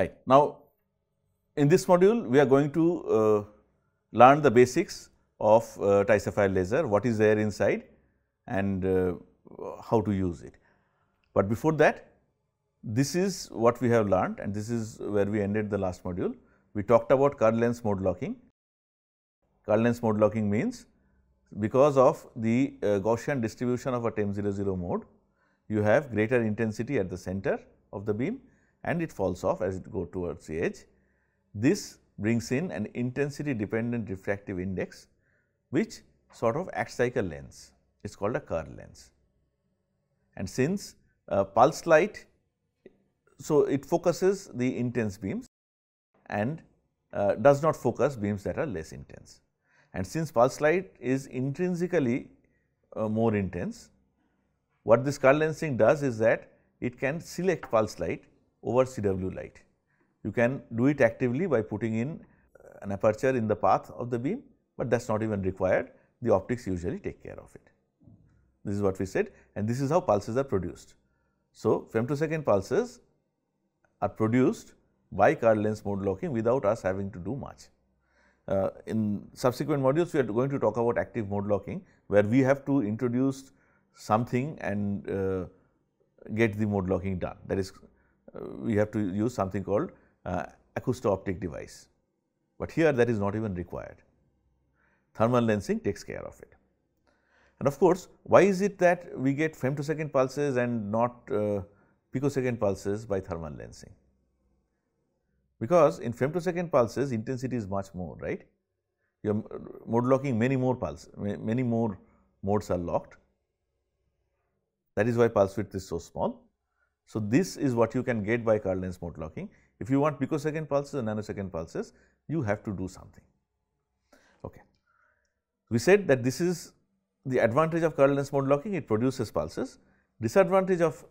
Right. Now, in this module, we are going to uh, learn the basics of uh, laser, what is there inside and uh, how to use it. But before that, this is what we have learned and this is where we ended the last module. We talked about Kerr lens mode locking. Curl length mode locking means because of the uh, Gaussian distribution of a TEM 00 mode, you have greater intensity at the center of the beam and it falls off as it go towards the edge. This brings in an intensity dependent refractive index which sort of acts like a lens. It is called a Kerr lens. And since uh, pulse light, so it focuses the intense beams and uh, does not focus beams that are less intense. And since pulse light is intrinsically uh, more intense, what this Kerr lensing does is that it can select pulse light over CW light. You can do it actively by putting in an aperture in the path of the beam, but that is not even required. The optics usually take care of it. This is what we said and this is how pulses are produced. So, femtosecond pulses are produced by Kerr lens mode locking without us having to do much. Uh, in subsequent modules, we are going to talk about active mode locking, where we have to introduce something and uh, get the mode locking done. That is, uh, we have to use something called uh, acousto-optic device, but here that is not even required. Thermal lensing takes care of it. And of course, why is it that we get femtosecond pulses and not uh, picosecond pulses by thermal lensing? Because in femtosecond pulses intensity is much more, right? You are mode locking many more pulses, many more modes are locked. That is why pulse width is so small. So, this is what you can get by Kerr lens mode locking. If you want picosecond pulses and nanosecond pulses, you have to do something. Okay. We said that this is the advantage of Kerr lens mode locking, it produces pulses. Disadvantage of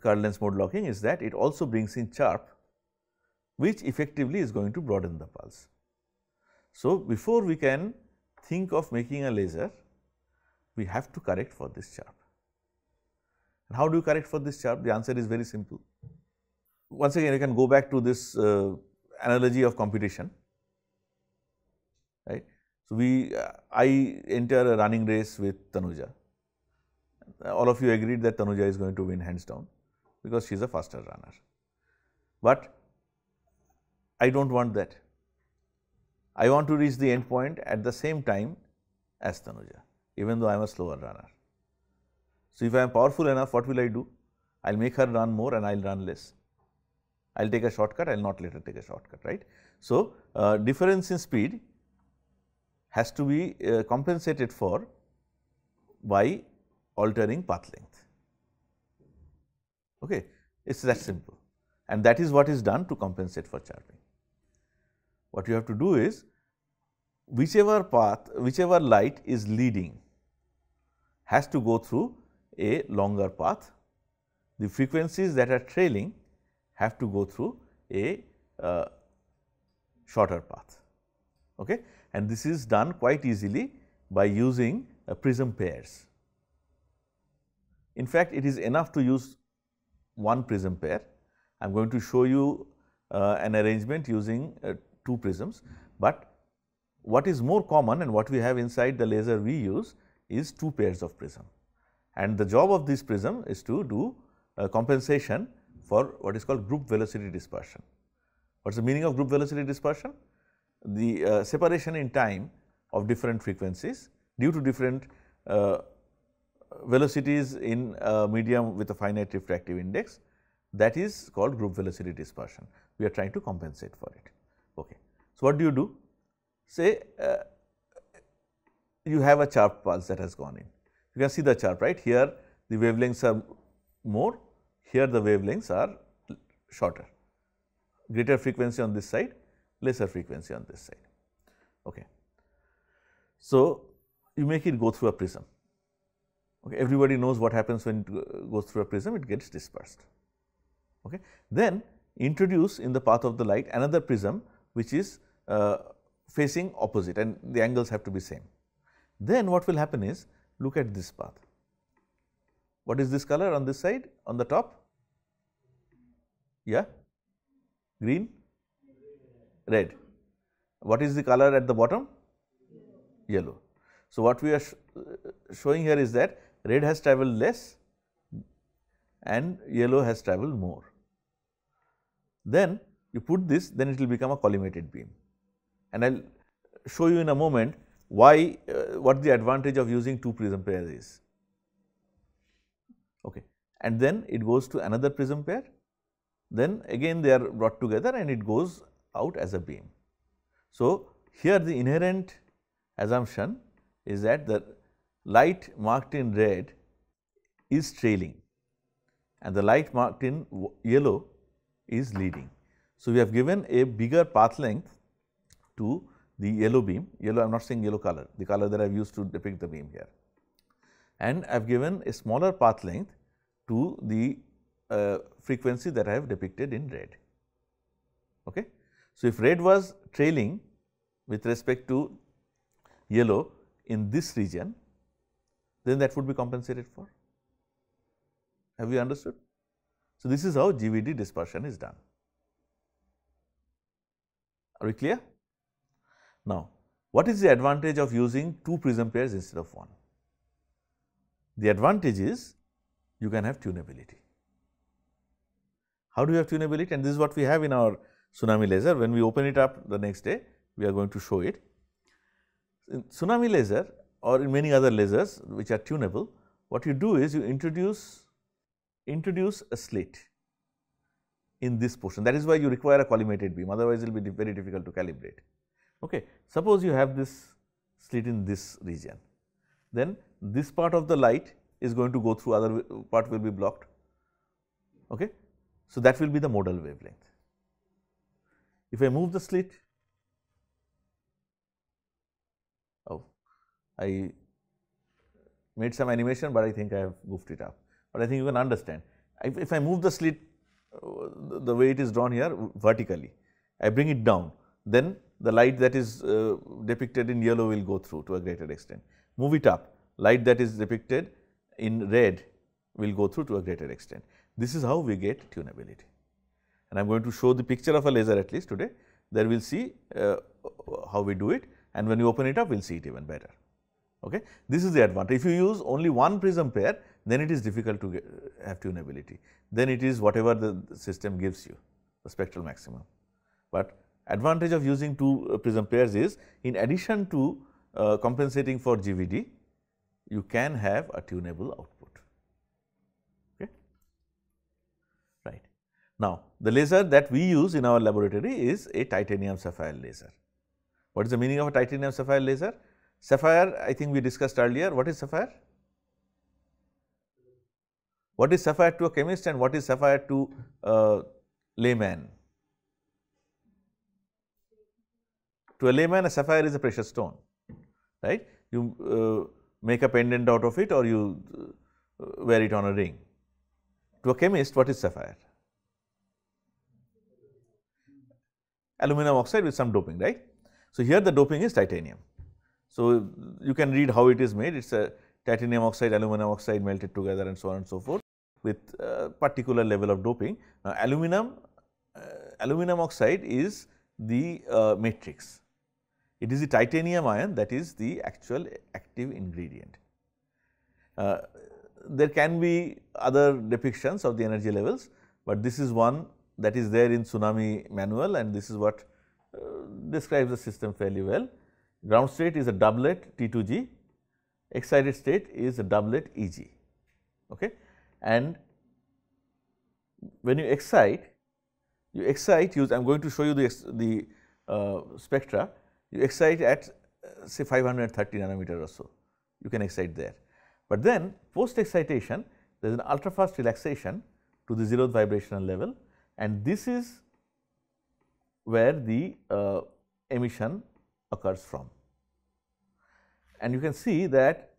Kerr lens mode locking is that it also brings in chirp which effectively is going to broaden the pulse. So, before we can think of making a laser, we have to correct for this chirp. And how do you correct for this chirp? The answer is very simple. Once again, you can go back to this uh, analogy of competition, right. So, we uh, I enter a running race with Tanuja. All of you agreed that Tanuja is going to win hands down because she is a faster runner. But I do not want that. I want to reach the end point at the same time as Tanuja, even though I am a slower runner. So, if I am powerful enough, what will I do? I will make her run more and I will run less. I will take a shortcut, I will not let her take a shortcut, right. So, uh, difference in speed has to be uh, compensated for by altering path length. Okay. It is that simple and that is what is done to compensate for chirping. What you have to do is whichever path, whichever light is leading has to go through a longer path. The frequencies that are trailing have to go through a uh, shorter path. Okay? And this is done quite easily by using prism pairs. In fact, it is enough to use one prism pair. I am going to show you uh, an arrangement using uh, two prisms, but what is more common and what we have inside the laser we use is two pairs of prism. And the job of this prism is to do compensation for what is called group velocity dispersion. What is the meaning of group velocity dispersion? The uh, separation in time of different frequencies due to different uh, velocities in a medium with a finite refractive index that is called group velocity dispersion. We are trying to compensate for it. Okay. So, what do you do? Say uh, you have a chirp pulse that has gone in. You can see the chart, right here the wavelengths are more, here the wavelengths are shorter, greater frequency on this side, lesser frequency on this side. Okay. So, you make it go through a prism. Okay. Everybody knows what happens when it goes through a prism, it gets dispersed. Okay. Then introduce in the path of the light another prism which is uh, facing opposite and the angles have to be same. Then what will happen is look at this path. What is this color on this side on the top? Yeah? Green? Red. What is the color at the bottom? Yellow. So, what we are sh uh, showing here is that red has traveled less and yellow has traveled more. Then you put this, then it will become a collimated beam. And I will show you in a moment why, uh, what the advantage of using two prism pairs is. Okay. And then it goes to another prism pair, then again they are brought together and it goes out as a beam. So, here the inherent assumption is that the light marked in red is trailing and the light marked in yellow is leading. So, we have given a bigger path length to the yellow beam, yellow I am not saying yellow color, the color that I have used to depict the beam here. And I have given a smaller path length to the uh, frequency that I have depicted in red. Okay. So, if red was trailing with respect to yellow in this region, then that would be compensated for. Have you understood? So, this is how GVD dispersion is done. Are we clear? Now, what is the advantage of using two prism pairs instead of one? The advantage is you can have tunability. How do you have tunability? And this is what we have in our tsunami laser. When we open it up the next day, we are going to show it. In tsunami laser or in many other lasers which are tunable, what you do is you introduce introduce a slit in this portion. That is why you require a collimated beam, otherwise it will be very difficult to calibrate. Okay. Suppose you have this slit in this region, then this part of the light is going to go through other part will be blocked. Okay. So, that will be the modal wavelength. If I move the slit, oh, I made some animation, but I think I have goofed it up, but I think you can understand. If, if I move the slit uh, the way it is drawn here vertically, I bring it down, then the light that is uh, depicted in yellow will go through to a greater extent. Move it up, light that is depicted in red will go through to a greater extent. This is how we get tunability. And I am going to show the picture of a laser at least today, there we will see uh, how we do it and when you open it up we will see it even better. Okay. This is the advantage. If you use only one prism pair, then it is difficult to get, have tunability. Then it is whatever the system gives you, the spectral maximum. But advantage of using two uh, prism pairs is in addition to uh, compensating for GVD, you can have a tunable output. Okay. Right. Now, the laser that we use in our laboratory is a titanium sapphire laser. What is the meaning of a titanium sapphire laser? Sapphire I think we discussed earlier. What is sapphire? What is sapphire to a chemist and what is sapphire to a layman? To a layman a sapphire is a precious stone, right. You uh, make a pendant out of it or you uh, wear it on a ring. To a chemist what is sapphire? Aluminum oxide with some doping, right. So, here the doping is titanium. So, you can read how it is made, it is a titanium oxide, aluminum oxide melted together and so on and so forth with a particular level of doping. Now, aluminum, uh, aluminum oxide is the uh, matrix it is the titanium ion that is the actual active ingredient. Uh, there can be other depictions of the energy levels, but this is one that is there in tsunami manual and this is what uh, describes the system fairly well. Ground state is a doublet T2G, excited state is a doublet EG. Okay? And when you excite, you excite use I am going to show you the, the uh, spectra you excite at uh, say 530 nanometer or so, you can excite there. But then post excitation there is an ultra fast relaxation to the zeroth vibrational level and this is where the uh, emission occurs from. And you can see that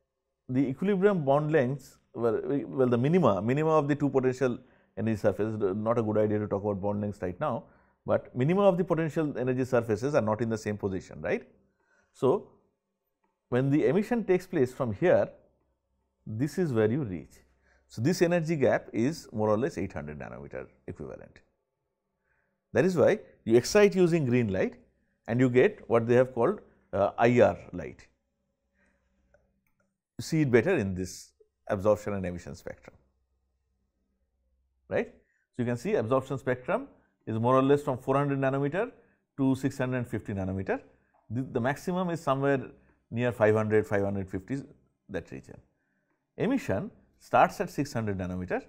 the equilibrium bond lengths well, well the minima, minima of the two potential energy surfaces not a good idea to talk about bond lengths right now, but minimum of the potential energy surfaces are not in the same position, right. So, when the emission takes place from here, this is where you reach. So, this energy gap is more or less 800 nanometer equivalent. That is why you excite using green light and you get what they have called uh, IR light. You see it better in this absorption and emission spectrum, right. So, you can see absorption spectrum is more or less from 400 nanometer to 650 nanometer. The, the maximum is somewhere near 500, 550 that region. Emission starts at 600 nanometer,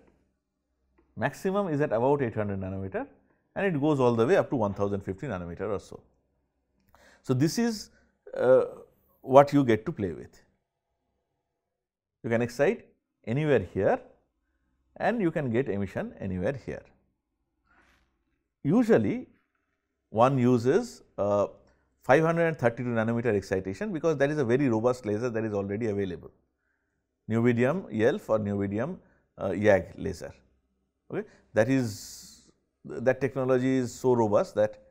maximum is at about 800 nanometer and it goes all the way up to 1050 nanometer or so. So, this is uh, what you get to play with. You can excite anywhere here and you can get emission anywhere here. Usually one uses uh, 532 nanometer excitation because that is a very robust laser that is already available. Neodymium YLF or Neodymium uh, YAG laser. Okay. That is that technology is so robust that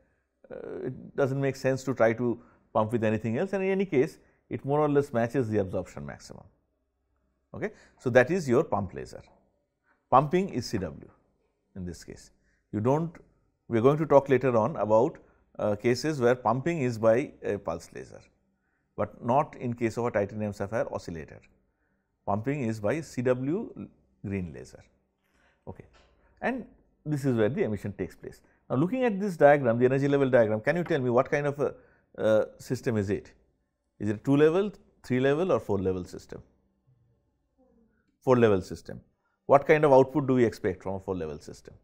uh, it does not make sense to try to pump with anything else and in any case it more or less matches the absorption maximum. Okay. So, that is your pump laser. Pumping is CW in this case. You do not, we are going to talk later on about uh, cases where pumping is by a pulse laser, but not in case of a titanium sapphire oscillator. Pumping is by CW green laser. Okay. And this is where the emission takes place. Now, looking at this diagram, the energy level diagram, can you tell me what kind of a uh, system is it? Is it 2 level, 3 level or 4 level system? 4 level system. What kind of output do we expect from a 4 level system?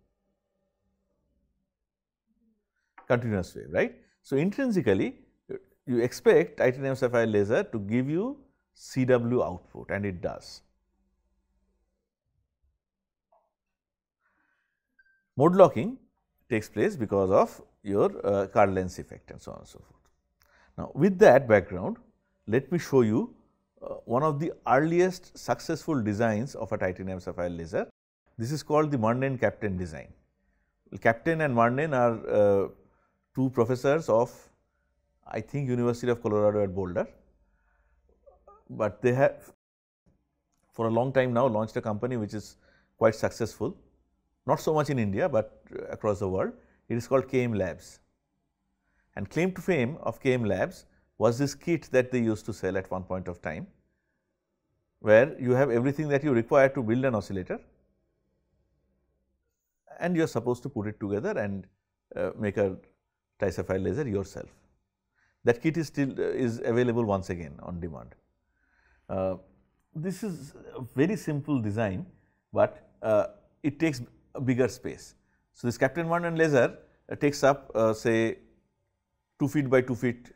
Continuous wave, right? So, intrinsically you expect titanium sapphire laser to give you CW output and it does. Mode locking takes place because of your uh, Kerr effect and so on and so forth. Now, with that background, let me show you uh, one of the earliest successful designs of a titanium sapphire laser. This is called the Murnane Kapteyn design. Kapteyn and Murnane are uh, two professors of I think University of Colorado at Boulder, but they have for a long time now launched a company which is quite successful, not so much in India, but across the world. It is called KM Labs. And claim to fame of KM Labs was this kit that they used to sell at one point of time, where you have everything that you require to build an oscillator and you are supposed to put it together and uh, make a sapphire laser yourself. That kit is still uh, is available once again on demand. Uh, this is a very simple design, but uh, it takes a bigger space. So, this Kapteyn Murnane laser uh, takes up uh, say 2 feet by 2 feet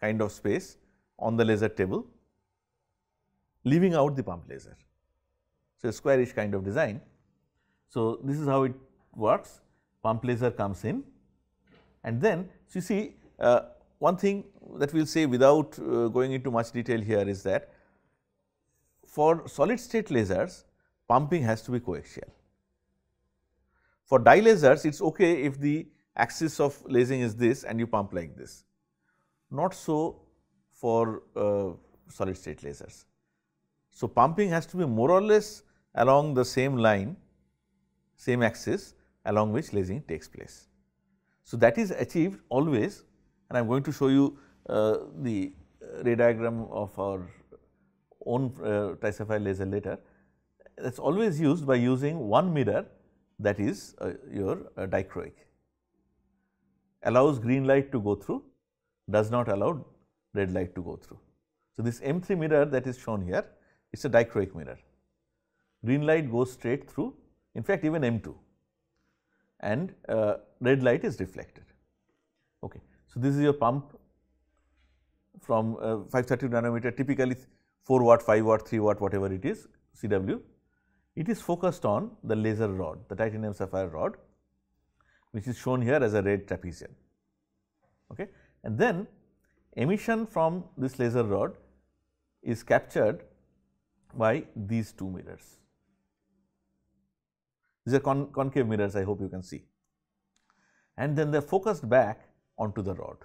kind of space on the laser table, leaving out the pump laser. So, a squarish kind of design. So, this is how it works, pump laser comes in and then so you see uh, one thing that we will say without uh, going into much detail here is that for solid state lasers pumping has to be coaxial. For dye lasers it is okay if the axis of lasing is this and you pump like this, not so for uh, solid state lasers. So, pumping has to be more or less along the same line, same axis along which lasing takes place. So, that is achieved always and I am going to show you uh, the ray diagram of our own uh, sapphire laser later. That is always used by using one mirror that is uh, your uh, dichroic allows green light to go through does not allow red light to go through. So, this M3 mirror that is shown here it is a dichroic mirror green light goes straight through in fact even M2 and uh, red light is reflected. Okay. So, this is your pump from uh, 530 nanometer typically 4 watt, 5 watt, 3 watt whatever it is CW. It is focused on the laser rod, the titanium sapphire rod which is shown here as a red trapezium. Okay. And then emission from this laser rod is captured by these two mirrors. These are con concave mirrors I hope you can see and then they are focused back onto the rod.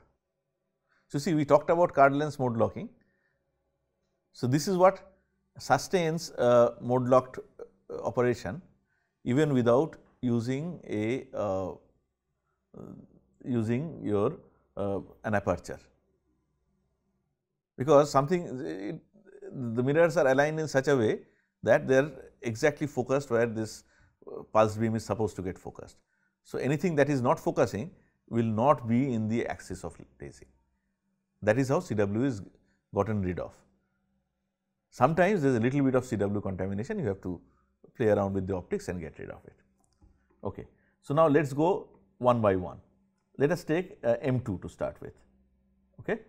So, see we talked about Kerr lens mode locking. So, this is what sustains mode locked uh, operation even without using a uh, using your uh, an aperture. Because something it, the mirrors are aligned in such a way that they are exactly focused where this pulse beam is supposed to get focused. So, anything that is not focusing will not be in the axis of lasing. That is how CW is gotten rid of. Sometimes there is a little bit of CW contamination, you have to play around with the optics and get rid of it. Okay. So, now let us go one by one. Let us take uh, M2 to start with. Okay.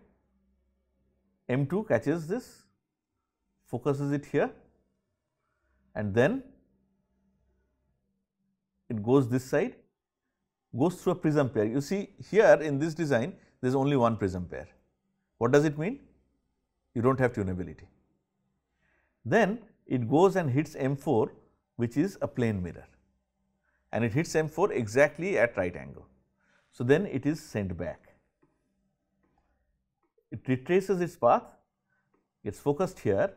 M2 catches this, focuses it here and then it goes this side, goes through a prism pair. You see here in this design there is only one prism pair. What does it mean? You do not have tunability. Then it goes and hits M4 which is a plane mirror and it hits M4 exactly at right angle. So, then it is sent back. It retraces its path, gets focused here,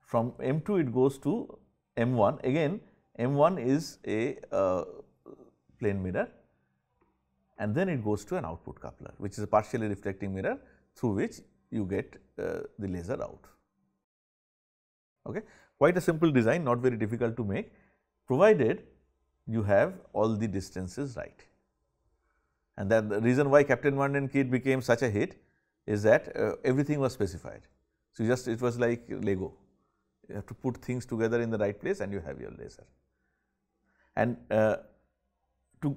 from M2 it goes to M1, again M1 is a uh, plane mirror and then it goes to an output coupler which is a partially reflecting mirror through which you get uh, the laser out. Okay. Quite a simple design not very difficult to make provided you have all the distances right. And then the reason why Kapteyn Murnane kit became such a hit is that uh, everything was specified. So, just it was like Lego, you have to put things together in the right place and you have your laser. And uh, to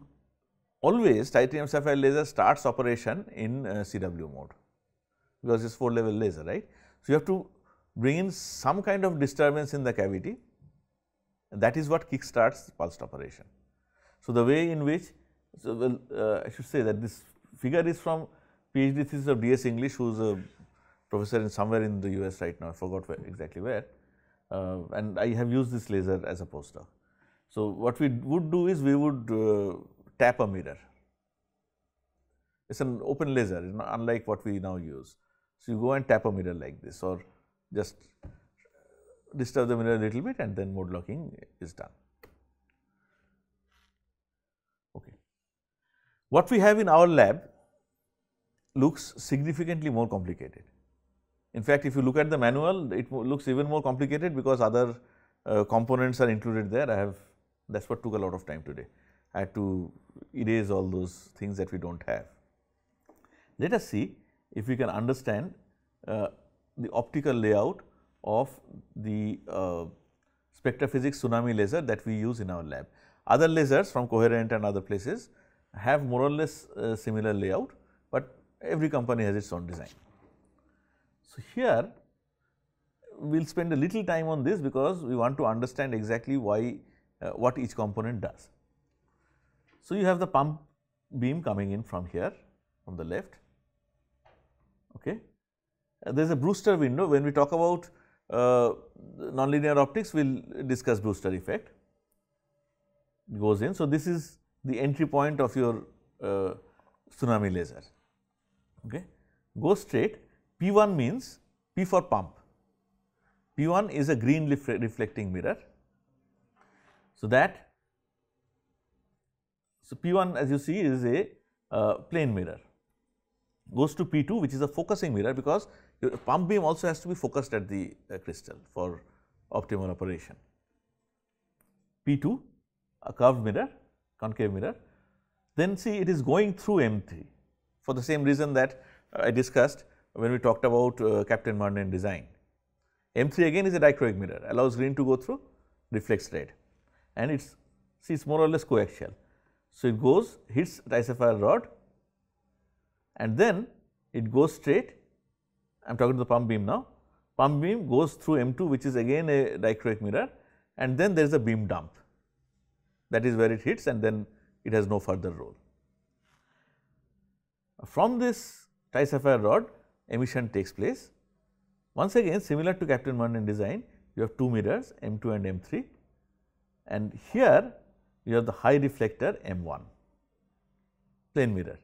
always titanium sapphire laser starts operation in uh, CW mode because it is 4 level laser, right. So, you have to bring in some kind of disturbance in the cavity that is what kick starts pulsed operation. So, the way in which so well, uh, I should say that this figure is from PhD thesis of D.S. English who is a professor in somewhere in the US right now I forgot where, exactly where uh, and I have used this laser as a postdoc. So, what we would do is we would uh, tap a mirror. It is an open laser unlike what we now use. So, you go and tap a mirror like this or just disturb the mirror a little bit and then mode locking is done. Okay. What we have in our lab looks significantly more complicated. In fact, if you look at the manual, it looks even more complicated because other uh, components are included there. I have that is what took a lot of time today. I had to erase all those things that we do not have. Let us see if we can understand uh, the optical layout of the uh, Spectra-Physics tsunami laser that we use in our lab. Other lasers from Coherent and other places have more or less uh, similar layout, but every company has its own design. So, here we will spend a little time on this because we want to understand exactly why what each component does. So, you have the pump beam coming in from here from the left. Okay. Uh, there is a Brewster window when we talk about uh, nonlinear optics we will discuss Brewster effect goes in. So, this is the entry point of your uh, tsunami laser. Okay. Go straight P1 means P for pump. P1 is a green reflecting mirror. So, that so P1 as you see is a uh, plane mirror goes to P2 which is a focusing mirror because your pump beam also has to be focused at the uh, crystal for optimal operation. P2 a curved mirror, concave mirror, then see it is going through M3 for the same reason that uh, I discussed when we talked about uh, Kapteyn Murnane design. M3 again is a dichroic mirror, allows green to go through, reflects red and it's see it's more or less coaxial. So, it goes hits sapphire rod and then it goes straight I am talking to the pump beam now. Pump beam goes through M2 which is again a dichroic mirror and then there is a beam dump that is where it hits and then it has no further role. From this sapphire rod emission takes place. Once again similar to Kapteyn Murnane design you have two mirrors M2 and M3 and here you have the high reflector M1 plane mirror.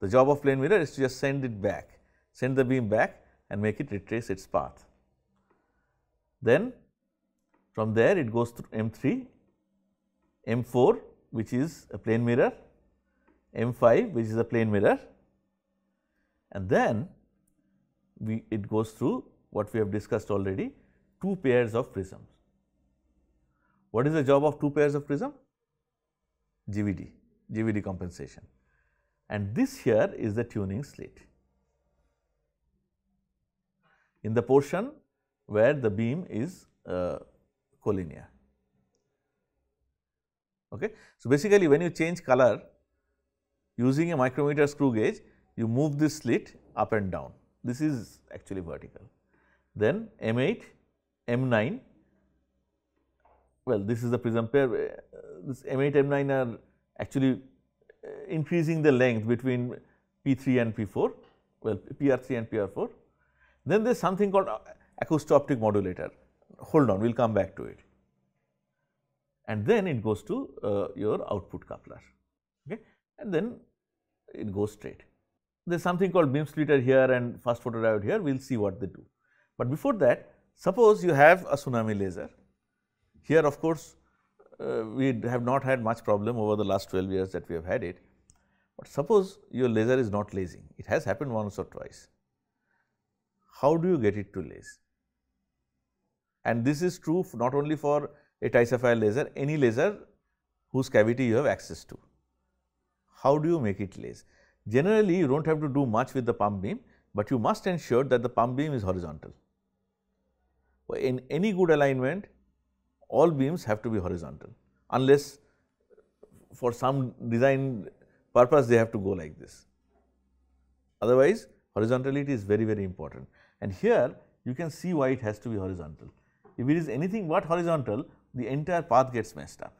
The job of plane mirror is to just send it back, send the beam back and make it retrace its path. Then from there it goes through M3, M4 which is a plane mirror, M5 which is a plane mirror and then we it goes through what we have discussed already two pairs of prisms. What is the job of two pairs of prism? GVD, GVD compensation and this here is the tuning slit in the portion where the beam is uh, collinear. Okay. So, basically when you change color using a micrometer screw gauge, you move this slit up and down. This is actually vertical. Then M8, M9, well this is the prism pair, uh, this M8, M9 are actually uh, increasing the length between P3 and P4, well PR3 and PR4. Then there is something called acousto-optic modulator, hold on we will come back to it. And then it goes to uh, your output coupler okay? and then it goes straight. There is something called beam splitter here and fast photodiode here, we will see what they do. But before that, suppose you have a tsunami laser. Here of course, uh, we have not had much problem over the last 12 years that we have had it. But suppose your laser is not lasing, it has happened once or twice. How do you get it to laze? And this is true not only for a Ti:sapphire laser, any laser whose cavity you have access to. How do you make it laze? Generally, you do not have to do much with the pump beam, but you must ensure that the pump beam is horizontal. In any good alignment, all beams have to be horizontal, unless for some design purpose they have to go like this. Otherwise, horizontality is very, very important. And here you can see why it has to be horizontal. If it is anything but horizontal, the entire path gets messed up.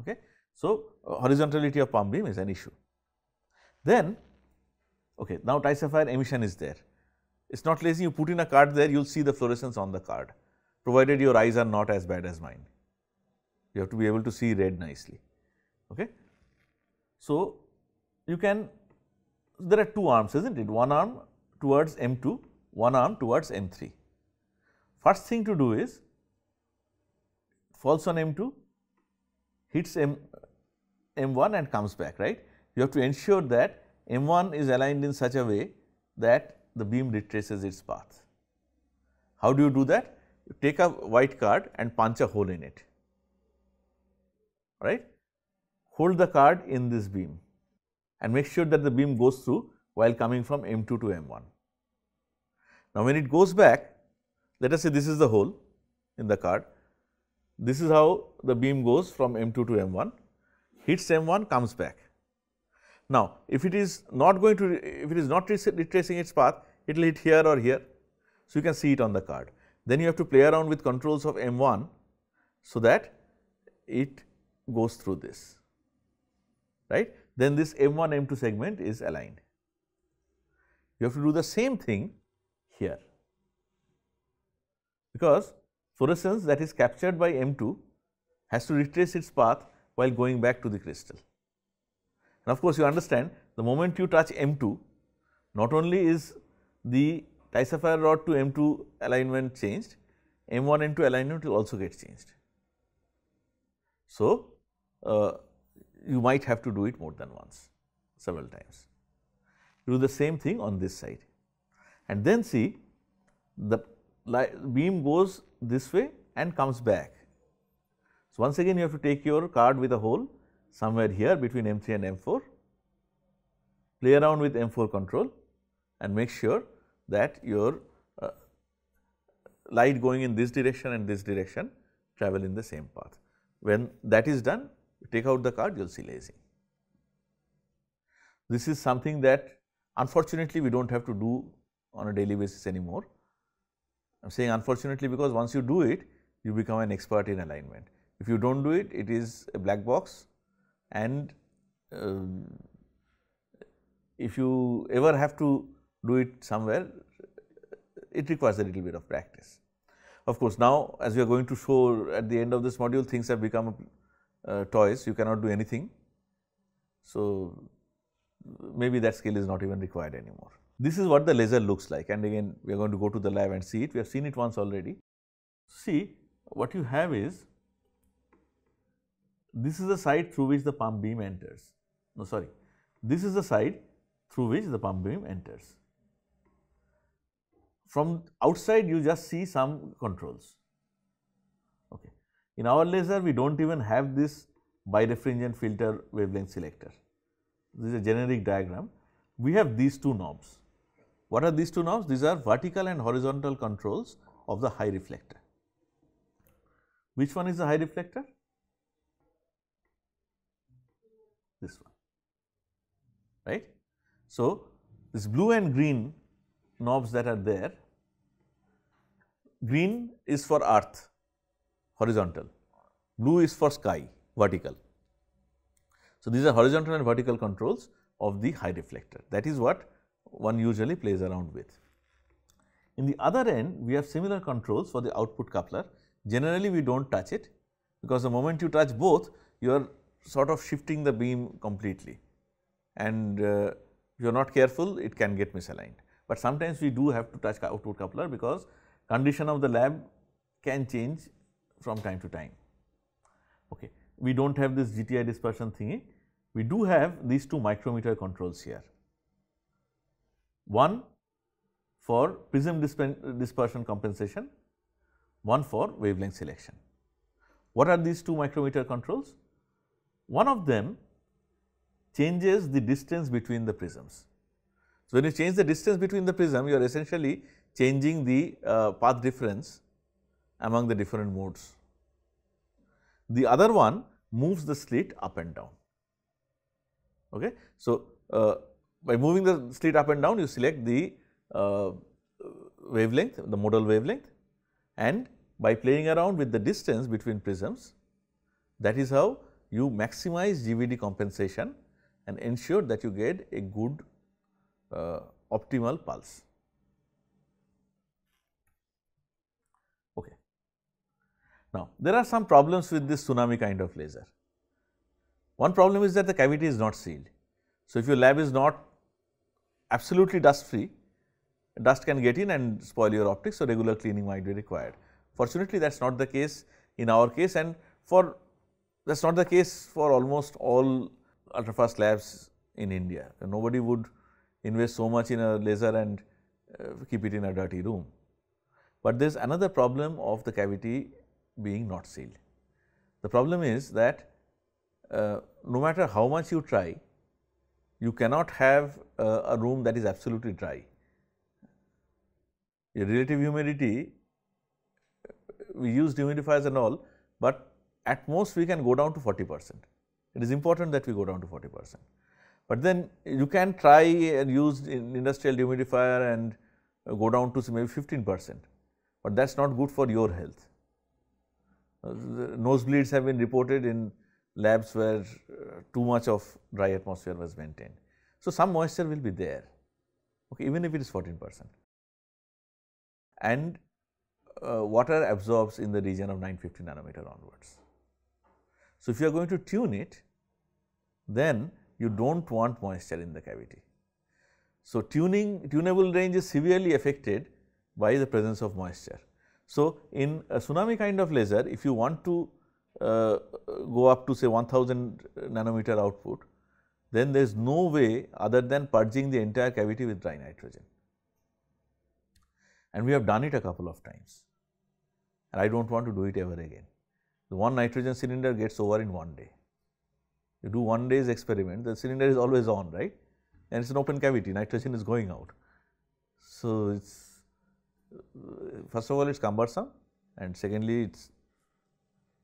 Okay. So, uh, horizontality of pump beam is an issue. Then, okay, now Ti:sapphire emission is there. It is not lazy, you put in a card there, you will see the fluorescence on the card, provided your eyes are not as bad as mine. You have to be able to see red nicely. Okay. So, you can, there are two arms, is not it? One arm towards M2, one arm towards M3. First thing to do is falls on M2, hits M, M1 and comes back, right. You have to ensure that M1 is aligned in such a way that the beam retraces its path. How do you do that? Take a white card and punch a hole in it, right. Hold the card in this beam and make sure that the beam goes through while coming from M2 to M1. Now, when it goes back, let us say this is the hole in the card, this is how the beam goes from M2 to M1, hits M1, comes back. Now, if it is not going to, if it is not retracing its path, it will hit here or here. So, you can see it on the card. Then you have to play around with controls of M1, so that it goes through this, right. Then this M1, M2 segment is aligned. You have to do the same thing here, because fluorescence that is captured by M2 has to retrace its path while going back to the crystal. And of course, you understand the moment you touch M2, not only is the Ti:sapphire rod to M2 alignment changed, M1 M2 alignment will also get changed. So, uh, you might have to do it more than once, several times. do the same thing on this side and then see the beam goes this way and comes back. So, once again you have to take your card with a hole somewhere here between M3 and M4, play around with M4 control and make sure that your uh, light going in this direction and this direction travel in the same path. When that is done, take out the card, you will see lasing. This is something that unfortunately we do not have to do on a daily basis anymore. I am saying unfortunately because once you do it, you become an expert in alignment. If you do not do it, it is a black box and uh, if you ever have to do it somewhere, it requires a little bit of practice. Of course, now as we are going to show at the end of this module, things have become uh, toys, you cannot do anything. So, maybe that skill is not even required anymore. This is what the laser looks like and again we are going to go to the lab and see it. We have seen it once already. See what you have is this is the side through which the pump beam enters. no sorry, this is the side through which the pump beam enters. From outside you just see some controls. Okay. In our laser we do not even have this birefringent filter wavelength selector. This is a generic diagram. We have these two knobs. What are these two knobs? These are vertical and horizontal controls of the high reflector. Which one is the high reflector? This one, right. So, this blue and green knobs that are there, green is for earth horizontal, blue is for sky vertical. So, these are horizontal and vertical controls of the high reflector that is what one usually plays around with. In the other end we have similar controls for the output coupler generally we do not touch it because the moment you touch both you are sort of shifting the beam completely and uh, if you are not careful it can get misaligned. But sometimes we do have to touch the output coupler because condition of the lab can change from time to time. Okay. We do not have this GTI dispersion thingy, we do have these two micrometer controls here. One for prism dispersion compensation, one for wavelength selection. What are these two micrometer controls? One of them changes the distance between the prisms. So, when you change the distance between the prism, you are essentially changing the uh, path difference among the different modes. The other one moves the slit up and down. Okay. So, uh, by moving the slit up and down, you select the uh, wavelength, the modal wavelength and by playing around with the distance between prisms, that is how you maximize GVD compensation and ensure that you get a good uh, optimal pulse. Okay. Now, there are some problems with this tsunami kind of laser. One problem is that the cavity is not sealed. So, if your lab is not absolutely dust free, dust can get in and spoil your optics, so regular cleaning might be required. Fortunately, that is not the case in our case and for that is not the case for almost all ultrafast labs in India. Nobody would invest so much in a laser and uh, keep it in a dirty room. But there is another problem of the cavity being not sealed. The problem is that uh, no matter how much you try, you cannot have uh, a room that is absolutely dry. Your relative humidity, we use humidifiers and all, but at most we can go down to 40 percent. It is important that we go down to 40 percent. But then you can try and use industrial humidifier and go down to maybe 15 percent, but that is not good for your health. Uh, nosebleeds have been reported in labs where uh, too much of dry atmosphere was maintained. So, some moisture will be there okay, even if it is 14 percent and uh, water absorbs in the region of 950 nanometer onwards. So, if you are going to tune it, then you do not want moisture in the cavity. So, tuning tunable range is severely affected by the presence of moisture. So, in a tsunami kind of laser, if you want to uh, go up to say 1000 nanometer output, then there is no way other than purging the entire cavity with dry nitrogen. And we have done it a couple of times and I do not want to do it ever again. The one nitrogen cylinder gets over in one day. You do one day's experiment, the cylinder is always on, right? And it's an open cavity, nitrogen is going out. So, it's first of all it's cumbersome and secondly it's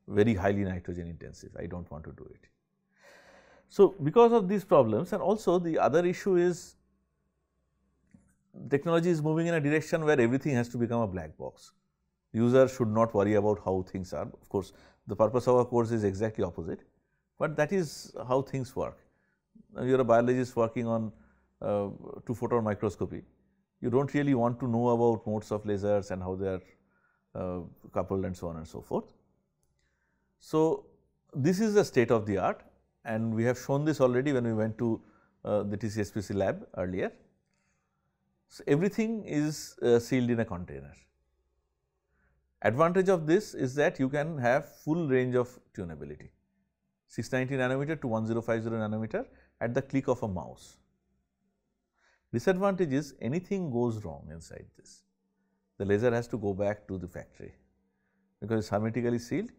very highly nitrogen intensive. I don't want to do it. So, because of these problems and also the other issue is technology is moving in a direction where everything has to become a black box. User should not worry about how things are. Of course, the purpose of our course is exactly opposite, but that is how things work. You are a biologist working on uh, two photon microscopy. You do not really want to know about modes of lasers and how they are uh, coupled and so on and so forth. So, this is the state of the art and we have shown this already when we went to uh, the TCSPC lab earlier. So, everything is uh, sealed in a container. Advantage of this is that you can have full range of tunability. 690 nanometer to 1050 nanometer at the click of a mouse. Disadvantage is anything goes wrong inside this. The laser has to go back to the factory because it is hermetically sealed.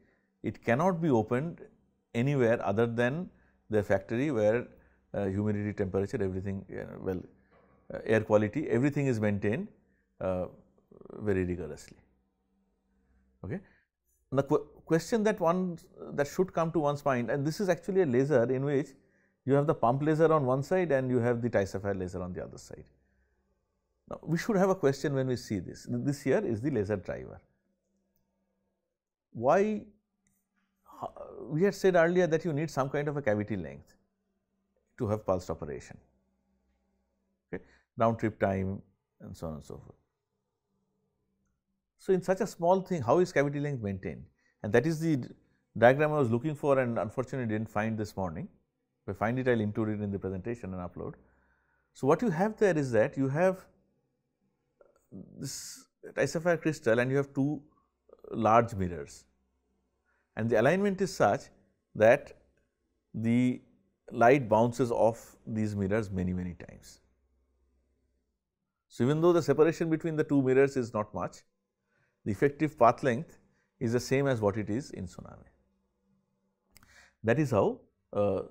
It cannot be opened anywhere other than the factory where uh, humidity, temperature, everything uh, well uh, air quality, everything is maintained uh, very rigorously. Okay. The qu question that one that should come to one's mind and this is actually a laser in which you have the pump laser on one side and you have the Ti:sapphire laser on the other side. Now, we should have a question when we see this. This here is the laser driver. Why we had said earlier that you need some kind of a cavity length to have pulsed operation, okay, round trip time and so on and so forth. So, in such a small thing, how is cavity length maintained? And that is the diagram I was looking for and unfortunately did not find this morning. If I find it, I will include it in the presentation and upload. So, what you have there is that you have this Ti:sapphire crystal and you have two large mirrors and the alignment is such that the light bounces off these mirrors many many times. So, even though the separation between the two mirrors is not much, the effective path length is the same as what it is in tsunami. That is how uh,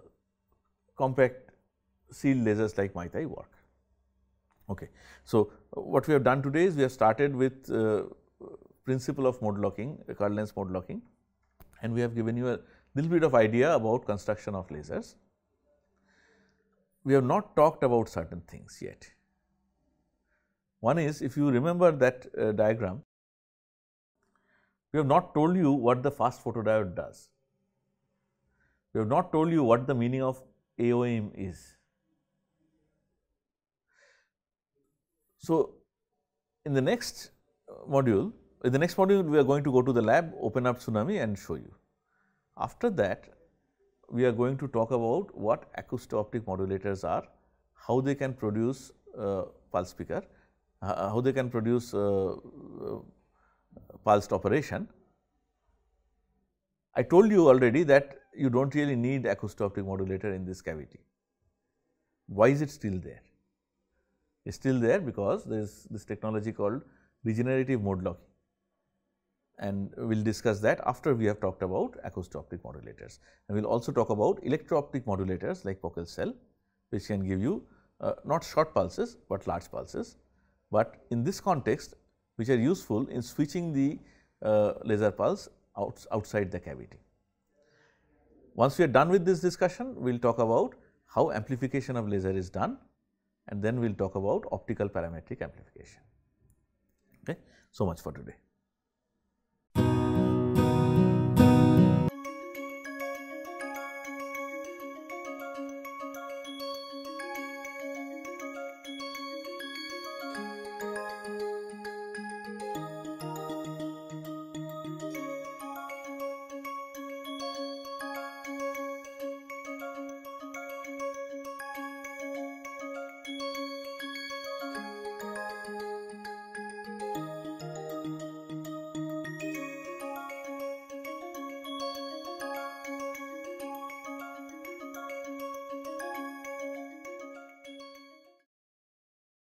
compact sealed lasers like Mai Tai work. Okay. So, what we have done today is we have started with uh, principle of mode locking, length mode locking and we have given you a little bit of idea about construction of lasers. We have not talked about certain things yet. One is if you remember that uh, diagram, we have not told you what the fast photodiode does. We have not told you what the meaning of AOM is. So, in the next module, in the next module, we are going to go to the lab, open up Tsunami and show you. After that, we are going to talk about what acousto-optic modulators are, how they can produce uh, pulse picker, uh, how they can produce uh, uh, pulsed operation. I told you already that you do not really need acousto-optic modulator in this cavity. Why is it still there? It is still there because there is this technology called regenerative mode locking and we will discuss that after we have talked about acousto-optic modulators. And we will also talk about electro-optic modulators like Pockels cell which can give you uh, not short pulses, but large pulses, but in this context which are useful in switching the uh, laser pulse out, outside the cavity. Once we are done with this discussion, we will talk about how amplification of laser is done and then we will talk about optical parametric amplification. Okay. So much for today.